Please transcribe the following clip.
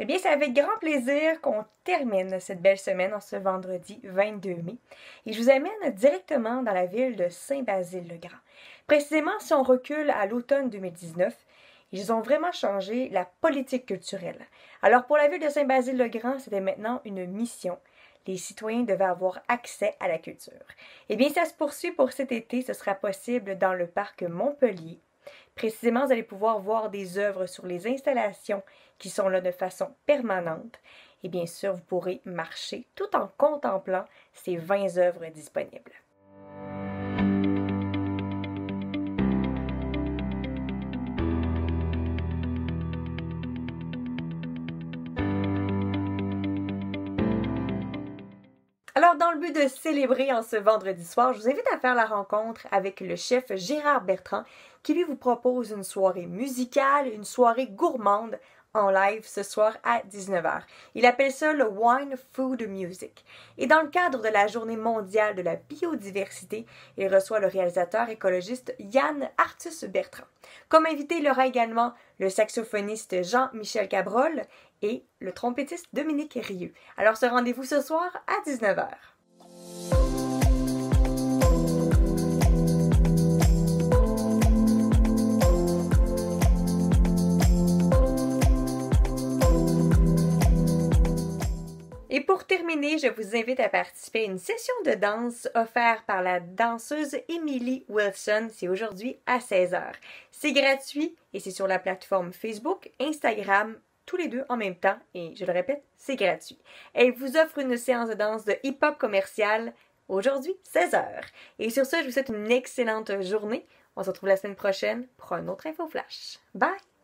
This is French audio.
Eh bien, c'est avec grand plaisir qu'on termine cette belle semaine en ce vendredi 22 mai. Et je vous amène directement dans la ville de Saint-Basile-le-Grand. Précisément, si on recule à l'automne 2019, ils ont vraiment changé la politique culturelle. Alors, pour la ville de Saint-Basile-le-Grand, c'était maintenant une mission. Les citoyens devaient avoir accès à la culture. Eh bien, ça se poursuit pour cet été. Ce sera possible dans le parc Montpellier, Précisément, vous allez pouvoir voir des œuvres sur les installations qui sont là de façon permanente. Et bien sûr, vous pourrez marcher tout en contemplant ces 20 œuvres disponibles. Alors, dans le but de célébrer en ce vendredi soir, je vous invite à faire la rencontre avec le chef Gérard Bertrand, qui lui vous propose une soirée musicale, une soirée gourmande en live ce soir à 19h. Il appelle ça le Wine Food Music. Et dans le cadre de la Journée mondiale de la biodiversité, il reçoit le réalisateur écologiste Yann Artus Bertrand. Comme invité, il aura également le saxophoniste Jean-Michel Cabrol et le trompettiste Dominique Rieu. Alors ce rendez-vous ce soir à 19h. Pour terminer, je vous invite à participer à une session de danse offerte par la danseuse Emily Wilson. C'est aujourd'hui à 16h. C'est gratuit et c'est sur la plateforme Facebook, Instagram, tous les deux en même temps. Et je le répète, c'est gratuit. Elle vous offre une séance de danse de hip-hop commercial aujourd'hui, 16h. Et sur ce, je vous souhaite une excellente journée. On se retrouve la semaine prochaine pour un autre Info Flash. Bye!